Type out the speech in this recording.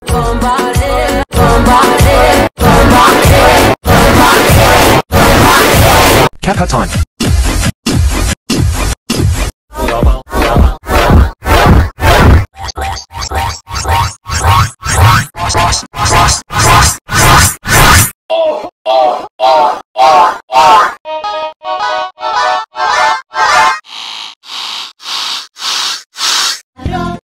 Bombarded, bombarded, bombarded, bombarded. CapCut time. Four.